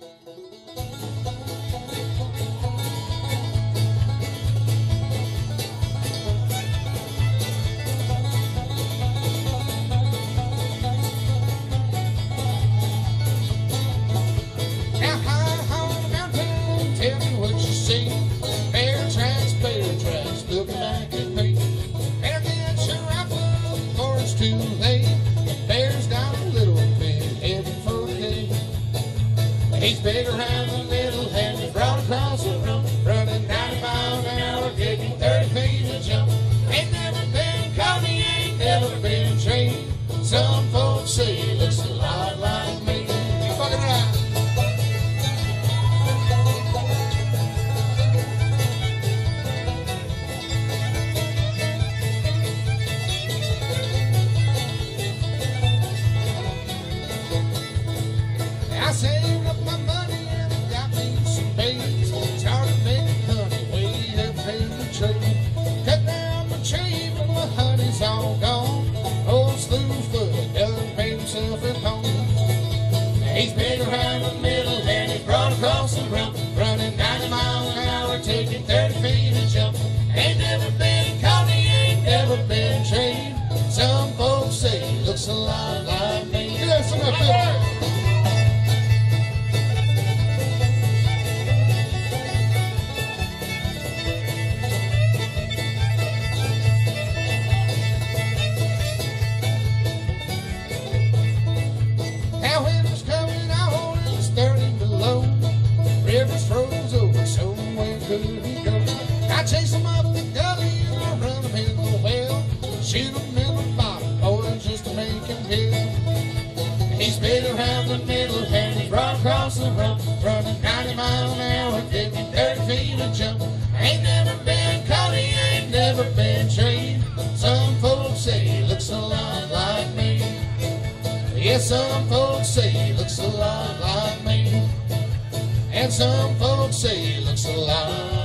Now He's big around the middle and he's broad across the room, running 90 miles an hour, taking 30 feet a jump. Ain't never been caught, he ain't never been trained. Some folks say he looks a lot like me. You fucking right. I saved up I chase him up the gully run the well. Shoot in the bottom, boy, just to make him feel. He's around the middle and he's broad across the rump, running 90 miles an hour, taking 30 feet a jump. Ain't never been caught, he ain't never been trained. Some folks say he looks a lot like me. Yes, some folks say he looks a lot like me. And some folks say he looks alive.